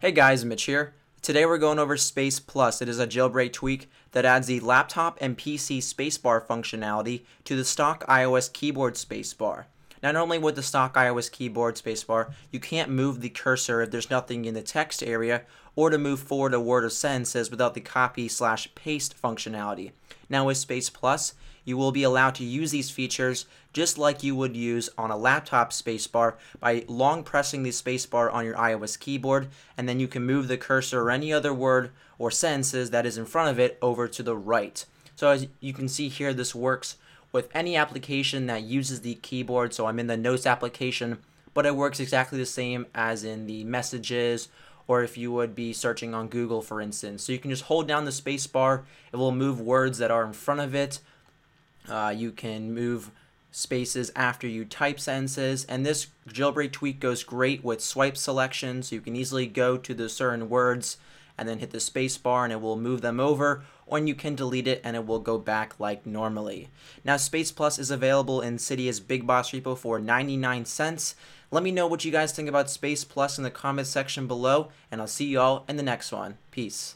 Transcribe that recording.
Hey guys, Mitch here. Today we're going over Space Plus. It is a jailbreak tweak that adds the laptop and PC spacebar functionality to the stock iOS keyboard spacebar. Now, normally with the stock iOS keyboard spacebar, you can't move the cursor if there's nothing in the text area or to move forward a word or sentences without the copy slash paste functionality. Now with Space Plus, you will be allowed to use these features just like you would use on a laptop spacebar by long pressing the spacebar on your iOS keyboard, and then you can move the cursor or any other word or sentences that is in front of it over to the right. So as you can see here, this works with any application that uses the keyboard. So I'm in the Notes application, but it works exactly the same as in the Messages or if you would be searching on Google, for instance. So you can just hold down the space bar, it will move words that are in front of it. Uh, you can move spaces after you type sentences, and this jailbreak tweak goes great with swipe selection, so you can easily go to the certain words and then hit the space bar and it will move them over or you can delete it and it will go back like normally. Now Space Plus is available in Cydia's Big Boss repo for 99 cents. Let me know what you guys think about Space Plus in the comments section below and I'll see you all in the next one. Peace.